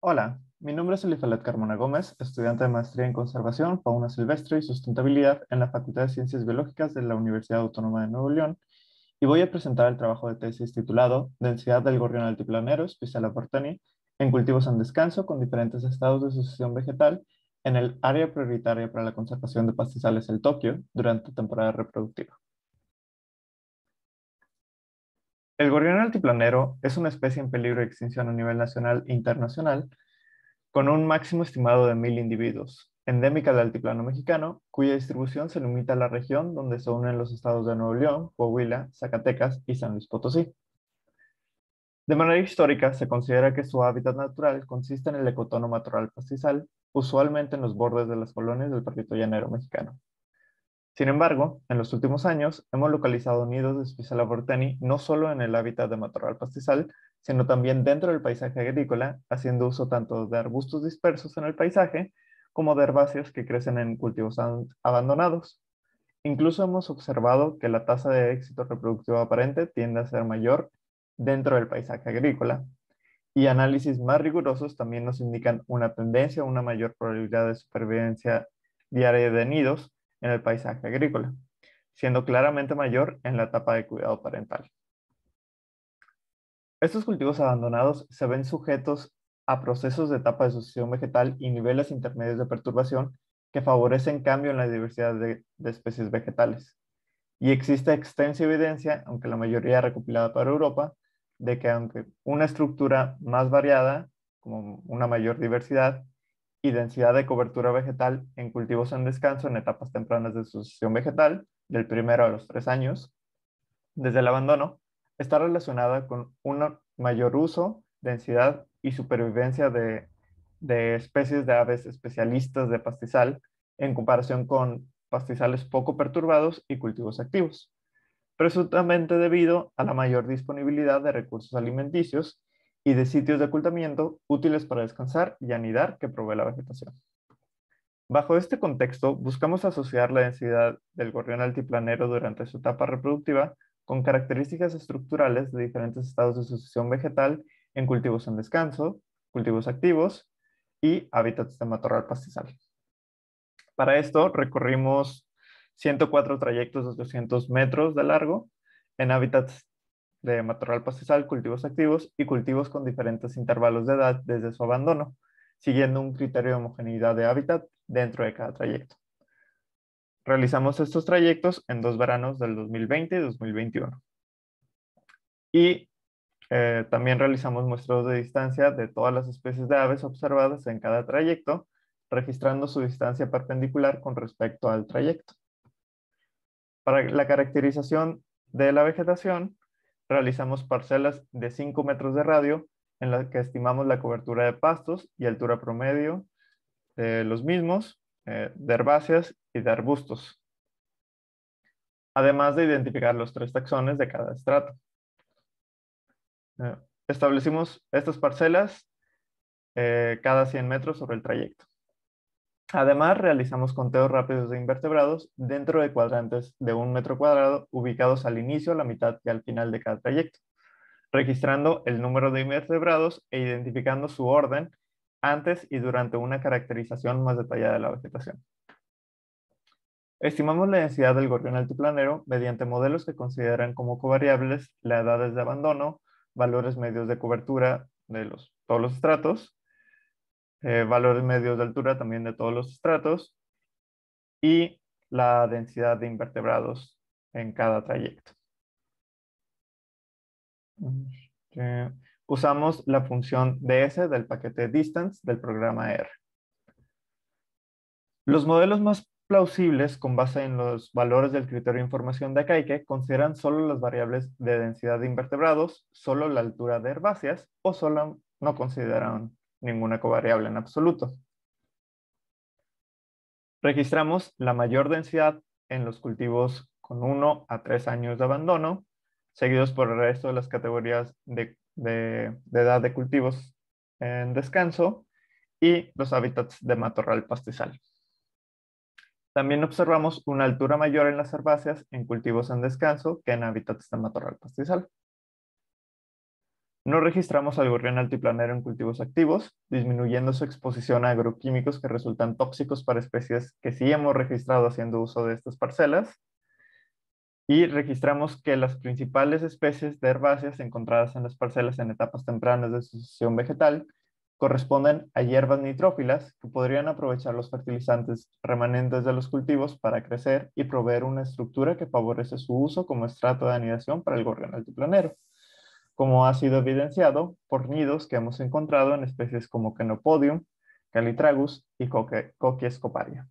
Hola, mi nombre es Elifelet Carmona Gómez, estudiante de maestría en conservación, fauna silvestre y sustentabilidad en la Facultad de Ciencias Biológicas de la Universidad Autónoma de Nuevo León y voy a presentar el trabajo de tesis titulado Densidad del gorrión altiplanero, Spicella porteni, en cultivos en descanso con diferentes estados de sucesión vegetal en el área prioritaria para la conservación de pastizales el Tokio durante temporada reproductiva. El gorrión altiplanero es una especie en peligro de extinción a nivel nacional e internacional, con un máximo estimado de mil individuos, endémica del altiplano mexicano, cuya distribución se limita a la región donde se unen los estados de Nuevo León, Coahuila, Zacatecas y San Luis Potosí. De manera histórica, se considera que su hábitat natural consiste en el ecotono matorral pastizal, usualmente en los bordes de las colonias del territorio llanero mexicano. Sin embargo, en los últimos años hemos localizado nidos de Spicella vorteni no solo en el hábitat de matorral pastizal, sino también dentro del paisaje agrícola, haciendo uso tanto de arbustos dispersos en el paisaje como de herbáceos que crecen en cultivos abandonados. Incluso hemos observado que la tasa de éxito reproductivo aparente tiende a ser mayor dentro del paisaje agrícola, y análisis más rigurosos también nos indican una tendencia a una mayor probabilidad de supervivencia diaria de nidos, en el paisaje agrícola, siendo claramente mayor en la etapa de cuidado parental. Estos cultivos abandonados se ven sujetos a procesos de etapa de sucesión vegetal y niveles intermedios de perturbación que favorecen cambio en la diversidad de, especies vegetales. Y existe extensa evidencia, aunque la mayoría recopilada para Europa, de que aunque una estructura más variada, como una mayor diversidad, y densidad de cobertura vegetal en cultivos en descanso en etapas tempranas de sucesión vegetal, del primero a los tres años, desde el abandono, está relacionada con un mayor uso, densidad y supervivencia de, de especies de aves especialistas de pastizal en comparación con pastizales poco perturbados y cultivos activos, presuntamente debido a la mayor disponibilidad de recursos alimenticios y de sitios de ocultamiento útiles para descansar y anidar que provee la vegetación. Bajo este contexto, buscamos asociar la densidad del gorrión altiplanero durante su etapa reproductiva con características estructurales de diferentes estados de sucesión vegetal en cultivos en descanso, cultivos activos y hábitats de matorral pastizal. Para esto recorrimos 104 trayectos de 200 metros de largo en hábitats de matorral pastizal, cultivos activos y cultivos con diferentes intervalos de edad desde su abandono, siguiendo un criterio de homogeneidad de hábitat dentro de cada trayecto. Realizamos estos trayectos en dos veranos del 2020 y 2021. Y eh, también realizamos muestros de distancia de todas las especies de aves observadas en cada trayecto, registrando su distancia perpendicular con respecto al trayecto. Para la caracterización de la vegetación, realizamos parcelas de 5 metros de radio en las que estimamos la cobertura de pastos y altura promedio de los mismos, eh, de herbáceas y de arbustos, además de identificar los tres taxones de cada estrato. Eh, establecimos estas parcelas eh, cada 100 metros sobre el trayecto. Además, realizamos conteos rápidos de invertebrados dentro de cuadrantes de un metro cuadrado ubicados al inicio, la mitad y al final de cada trayecto, registrando el número de invertebrados e identificando su orden antes y durante una caracterización más detallada de la vegetación. Estimamos la densidad del gorrión altiplanero mediante modelos que consideran como covariables la edad de abandono, valores medios de cobertura de los, todos los estratos, eh, valores medios de altura también de todos los estratos y la densidad de invertebrados en cada trayecto. Este, usamos la función ds del paquete distance del programa R. Los modelos más plausibles con base en los valores del criterio de información de Kaike consideran solo las variables de densidad de invertebrados, solo la altura de herbáceas o solo no consideran ninguna covariable en absoluto. Registramos la mayor densidad en los cultivos con 1 a 3 años de abandono, seguidos por el resto de las categorías de, edad de cultivos en descanso y los hábitats de matorral pastizal. También observamos una altura mayor en las herbáceas en cultivos en descanso que en hábitats de matorral pastizal. No registramos al gorrión altiplanero en cultivos activos, disminuyendo su exposición a agroquímicos que resultan tóxicos para especies que sí hemos registrado haciendo uso de estas parcelas. Y registramos que las principales especies de herbáceas encontradas en las parcelas en etapas tempranas de sucesión vegetal corresponden a hierbas nitrófilas que podrían aprovechar los fertilizantes remanentes de los cultivos para crecer y proveer una estructura que favorece su uso como estrato de anidación para el gorrión altiplanero, como ha sido evidenciado por nidos que hemos encontrado en especies como Kenopodium, Calitragus y Coquia scoparia.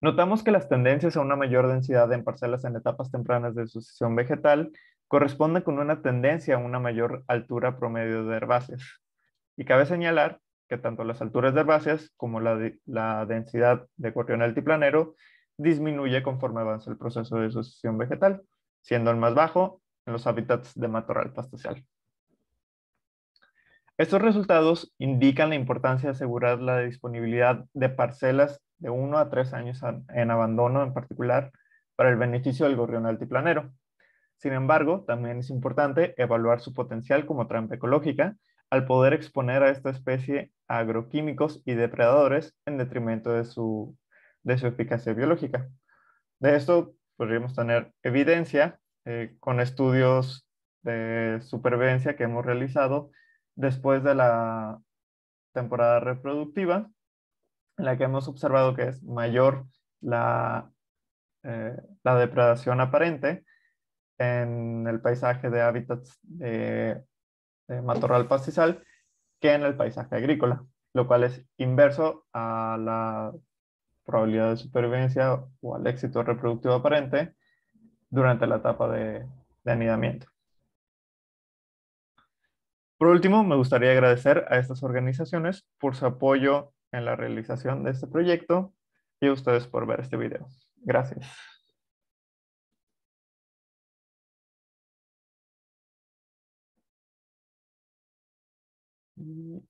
Notamos que las tendencias a una mayor densidad en parcelas en etapas tempranas de sucesión vegetal corresponde con una tendencia a una mayor altura promedio de herbáceas. Y cabe señalar que tanto las alturas de herbáceas como la, densidad de corrión altiplanero disminuye conforme avanza el proceso de sucesión vegetal, siendo el más bajo en los hábitats de matorral pastizal. Estos resultados indican la importancia de asegurar la disponibilidad de parcelas de 1 a 3 años en abandono en particular para el beneficio del gorrión altiplanero, sin embargo, también es importante evaluar su potencial como trampa ecológica al poder exponer a esta especie a agroquímicos y depredadores en detrimento de su, de su eficacia biológica. De esto podríamos tener evidencia eh, con estudios de supervivencia que hemos realizado después de la temporada reproductiva, en la que hemos observado que es mayor la, eh, la depredación aparente en el paisaje de hábitats de, matorral pastizal que en el paisaje agrícola, lo cual es inverso a la probabilidad de supervivencia o al éxito reproductivo aparente durante la etapa de, anidamiento. Por último, me gustaría agradecer a estas organizaciones por su apoyo en la realización de este proyecto y a ustedes por ver este video. Gracias. Mm,